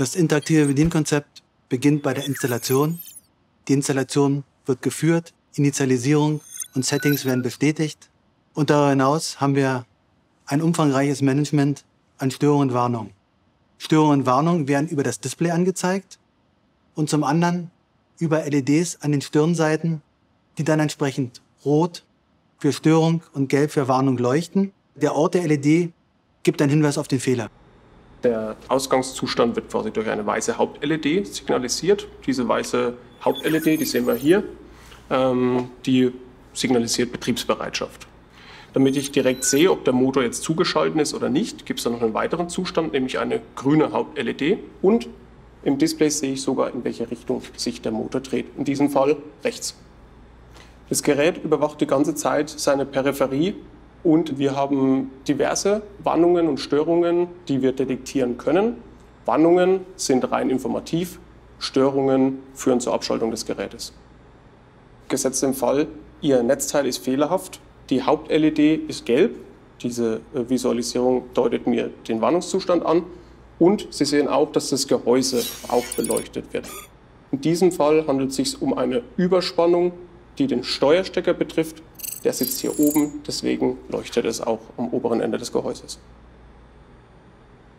Das interaktive Bedienkonzept beginnt bei der Installation. Die Installation wird geführt, Initialisierung und Settings werden bestätigt. Und darüber hinaus haben wir ein umfangreiches Management an Störungen und Warnungen. Störungen und Warnungen werden über das Display angezeigt und zum anderen über LEDs an den Stirnseiten, die dann entsprechend rot für Störung und gelb für Warnung leuchten. Der Ort der LED gibt einen Hinweis auf den Fehler. Der Ausgangszustand wird quasi durch eine weiße Haupt-LED signalisiert. Diese weiße Haupt-LED, die sehen wir hier, ähm, die signalisiert Betriebsbereitschaft. Damit ich direkt sehe, ob der Motor jetzt zugeschaltet ist oder nicht, gibt es dann noch einen weiteren Zustand, nämlich eine grüne Haupt-LED. Und im Display sehe ich sogar, in welche Richtung sich der Motor dreht. In diesem Fall rechts. Das Gerät überwacht die ganze Zeit seine Peripherie und wir haben diverse Warnungen und Störungen, die wir detektieren können. Warnungen sind rein informativ, Störungen führen zur Abschaltung des Gerätes. Gesetzt im Fall, Ihr Netzteil ist fehlerhaft, die Haupt-LED ist gelb. Diese äh, Visualisierung deutet mir den Warnungszustand an. Und Sie sehen auch, dass das Gehäuse auch beleuchtet wird. In diesem Fall handelt es sich um eine Überspannung, die den Steuerstecker betrifft. Der sitzt hier oben, deswegen leuchtet es auch am oberen Ende des Gehäuses.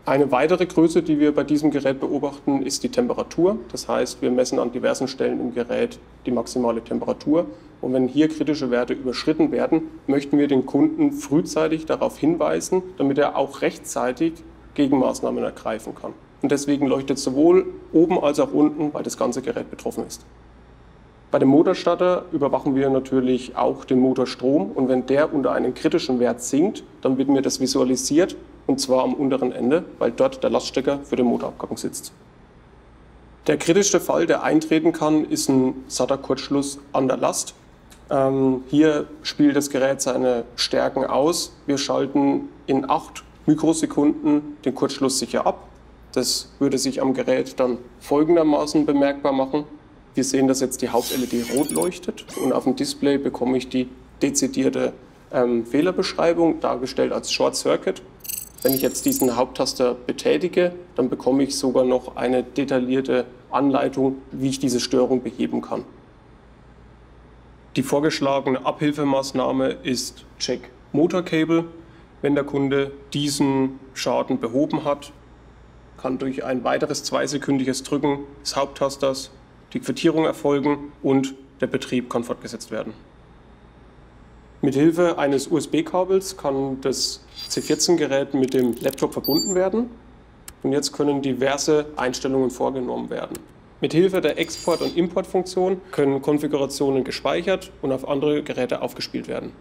Eine weitere Größe, die wir bei diesem Gerät beobachten, ist die Temperatur. Das heißt, wir messen an diversen Stellen im Gerät die maximale Temperatur. Und wenn hier kritische Werte überschritten werden, möchten wir den Kunden frühzeitig darauf hinweisen, damit er auch rechtzeitig Gegenmaßnahmen ergreifen kann. Und deswegen leuchtet sowohl oben als auch unten, weil das ganze Gerät betroffen ist. Bei dem Motorstarter überwachen wir natürlich auch den Motorstrom und wenn der unter einen kritischen Wert sinkt, dann wird mir das visualisiert und zwar am unteren Ende, weil dort der Laststecker für den Motorabgang sitzt. Der kritischste Fall, der eintreten kann, ist ein SATA-Kurzschluss an der Last. Ähm, hier spielt das Gerät seine Stärken aus. Wir schalten in acht Mikrosekunden den Kurzschluss sicher ab. Das würde sich am Gerät dann folgendermaßen bemerkbar machen. Wir sehen, dass jetzt die Haupt-LED rot leuchtet und auf dem Display bekomme ich die dezidierte ähm, Fehlerbeschreibung, dargestellt als Short Circuit. Wenn ich jetzt diesen Haupttaster betätige, dann bekomme ich sogar noch eine detaillierte Anleitung, wie ich diese Störung beheben kann. Die vorgeschlagene Abhilfemaßnahme ist Check Motor Cable. Wenn der Kunde diesen Schaden behoben hat, kann durch ein weiteres zweisekündiges Drücken des Haupttasters die Quittierung erfolgen und der Betrieb kann fortgesetzt werden. Mit Hilfe eines USB-Kabels kann das C14-Gerät mit dem Laptop verbunden werden und jetzt können diverse Einstellungen vorgenommen werden. Mit Hilfe der Export- und Importfunktion können Konfigurationen gespeichert und auf andere Geräte aufgespielt werden.